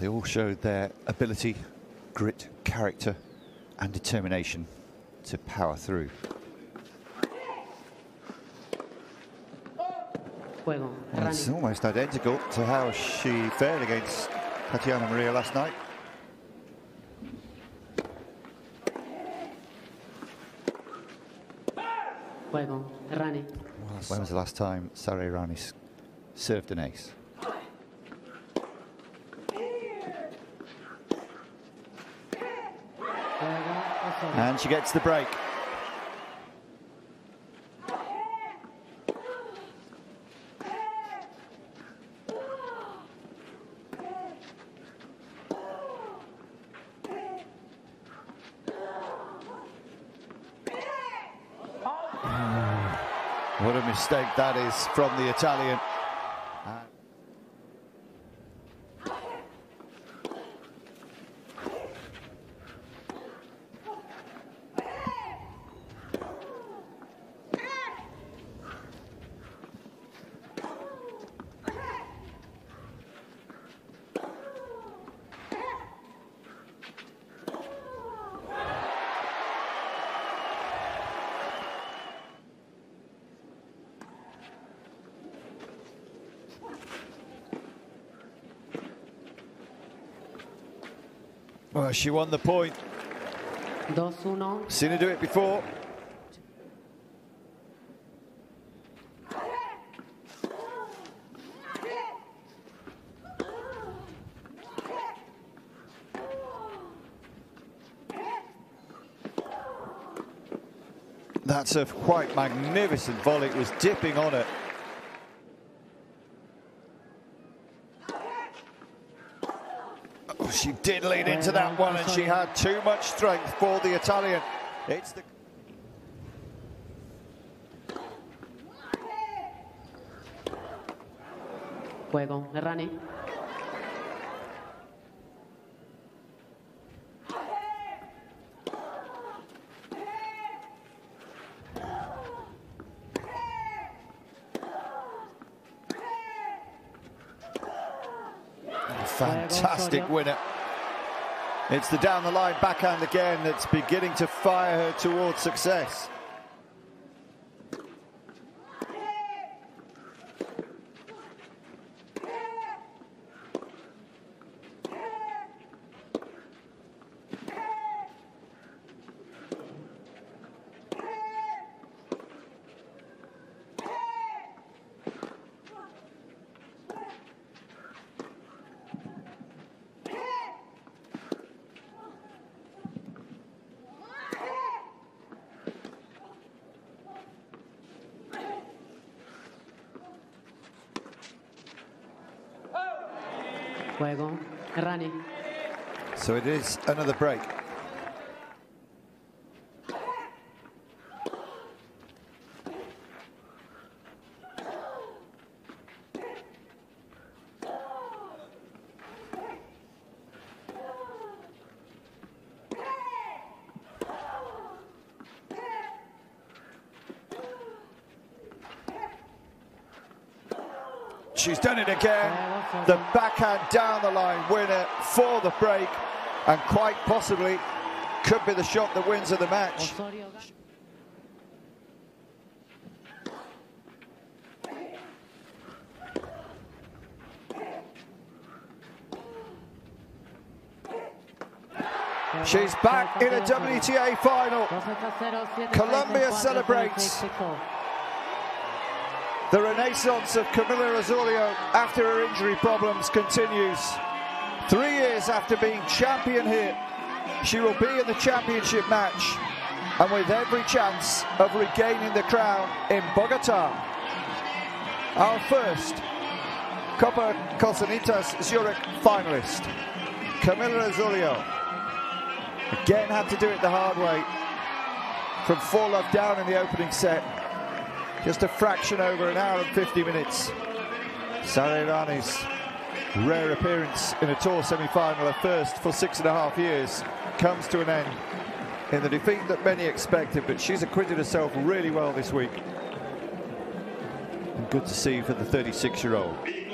They all showed their ability, grit, character and determination to power through. Well, it's almost identical to how she fared against Tatiana Maria last night. When was the last time Sara Errani s- served an ace? Juego. Osorio. And she gets the break. What a mistake that is from the Italian. Well, she won the point. 2-1. Seen her do it before. That's a quite magnificent volley. It was dipping on it. Oh, she did lean into that one and she had too much strength for the Italian. It's the Juego. Fantastic winner. It's the down the line backhand again that's beginning to fire her towards success. Running. So it is another break. She's done it again. The backhand down the line winner for the break, and quite possibly could be the shot that wins her the match. She's back in a WTA final. Colombia celebrates. The renaissance of Camila Osorio after her injury problems continues. Three years after being champion here, she will be in the championship match and with every chance of regaining the crown in Bogota. Our first Copa Colsanitas Zurich finalist, Camila Osorio. Again had to do it the hard way from 4 love down in the opening set. Just a fraction over an hour and 50 minutes. Sara Errani's rare appearance in a tour semi-final, a first for six and a half years, comes to an end in the defeat that many expected, but she's acquitted herself really well this week. And good to see for the 36-year-old.